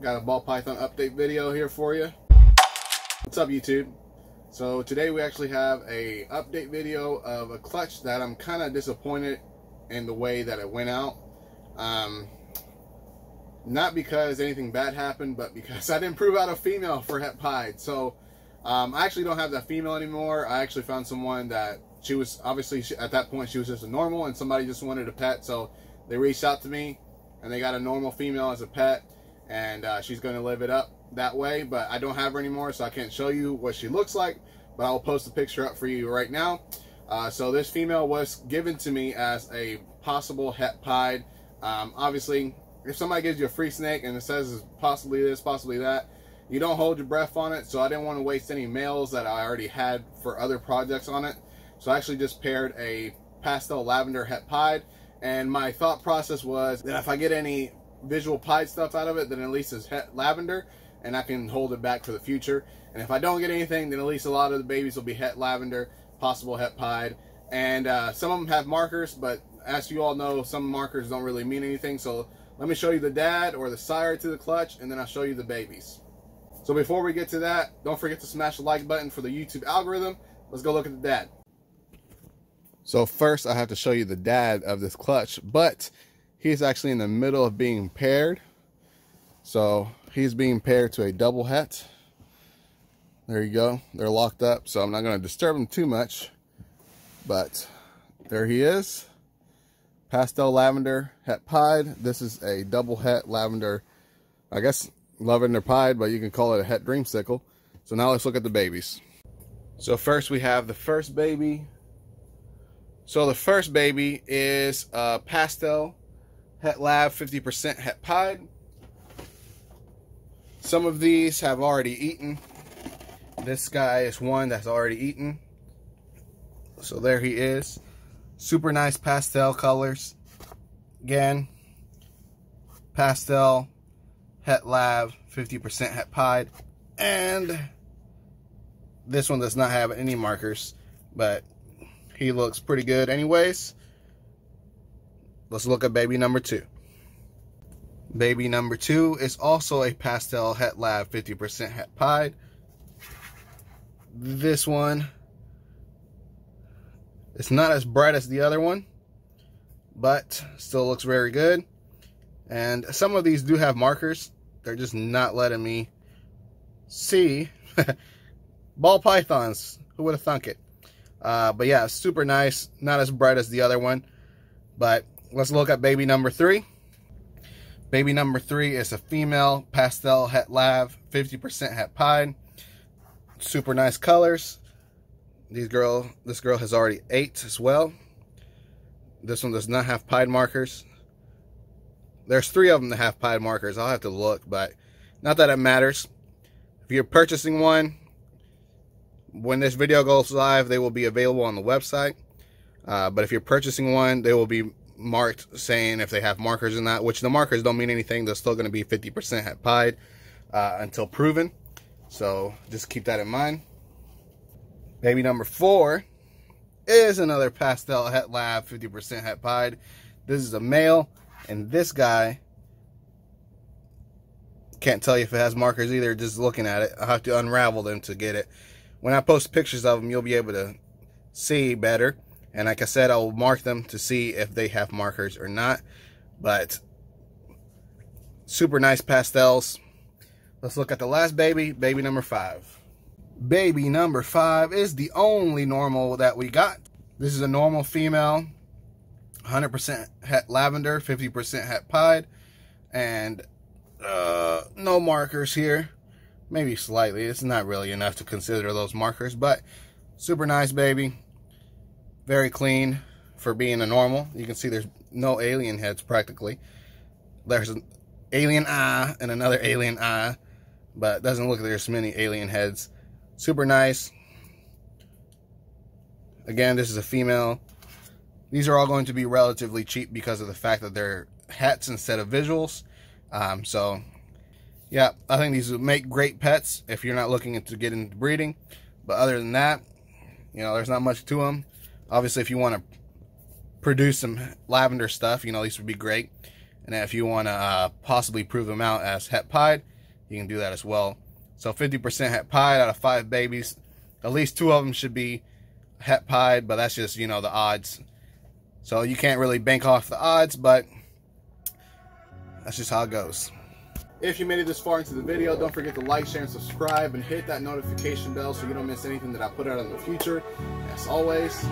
got a ball python update video here for you. What's up YouTube? So today we actually have a update video of a clutch that I'm kind of disappointed in the way that it went out. Um, not because anything bad happened, but because I didn't prove out a female for Het Pied. So um, I actually don't have that female anymore. I actually found someone that she was obviously she, at that point she was just a normal and somebody just wanted a pet. So they reached out to me and they got a normal female as a pet and uh, she's going to live it up that way. But I don't have her anymore, so I can't show you what she looks like. But I will post a picture up for you right now. Uh, so this female was given to me as a possible het pied. Um, obviously, if somebody gives you a free snake and it says possibly this, possibly that, you don't hold your breath on it. So I didn't want to waste any males that I already had for other projects on it. So I actually just paired a pastel lavender het pied. And my thought process was that if I get any visual pied stuff out of it, then at least it's lavender and I can hold it back for the future. And if I don't get anything, then at least a lot of the babies will be het lavender, possible het pied. And uh, some of them have markers, but as you all know, some markers don't really mean anything. So let me show you the dad or the sire to the clutch, and then I'll show you the babies. So before we get to that, don't forget to smash the like button for the YouTube algorithm. Let's go look at the dad. So first I have to show you the dad of this clutch, but he's actually in the middle of being paired. So he's being paired to a double het. There you go. They're locked up, so I'm not going to disturb them too much. But there he is. Pastel lavender het pied. This is a double het lavender, I guess lavender pied, but you can call it a het dreamsicle. So now let's look at the babies. So first we have the first baby. So the first baby is a pastel het lav 50% het pied. Some of these have already eaten. This guy is one that's already eaten. So there he is. Super nice pastel colors. Again, pastel, het lav, 50% het pied. And this one does not have any markers, but he looks pretty good anyways. Let's look at baby number two. Baby number two is also a pastel het lav 50% het pied. This one, it's not as bright as the other one, but still looks very good. And some of these do have markers. They're just not letting me see. Ball pythons, who would have thunk it? Uh, but yeah, super nice. Not as bright as the other one. But let's look at baby number three. Baby number three is a female pastel het lav, 50% het pied. Super nice colors. These girl, this girl has already ate as well. This one does not have pied markers. There's three of them that have pied markers. I'll have to look, but not that it matters. If you're purchasing one, when this video goes live, they will be available on the website. Uh, but if you're purchasing one, they will be marked saying if they have markers in that, which the markers don't mean anything. They're still going to be 50% het pied uh, until proven. So just keep that in mind. Baby number four is another pastel het lav 50% het pied. This is a male, and this guy can't tell you if it has markers either. Just looking at it, I have to unravel them to get it. When I post pictures of them, you'll be able to see better. And like I said, I will mark them to see if they have markers or not. But super nice pastels. Let's look at the last baby, baby number five. Baby number five is the only normal that we got. This is a normal female, 100% het lavender, 50% het pied, and uh, no markers here. Maybe slightly. It's not really enough to consider those markers, but super nice baby very clean for being a normal. You can see there's no alien heads practically. There's an alien eye and another alien eye, but doesn't look like there's many alien heads. Super nice. Again, this is a female. These are all going to be relatively cheap because of the fact that they're hets instead of visuals. Um, so, yeah, I think these would make great pets if you're not looking to get into breeding. But other than that, you know, there's not much to them. Obviously, if you want to produce some lavender stuff, you know, these would be great. And if you want to uh, possibly prove them out as het pied, you can do that as well. So 50% het pied out of five babies. At least two of them should be het pied, but that's just, you know, the odds. So you can't really bank off the odds, but that's just how it goes. If you made it this far into the video, don't forget to like, share, and subscribe, and hit that notification bell so you don't miss anything that I put out in the future. As always,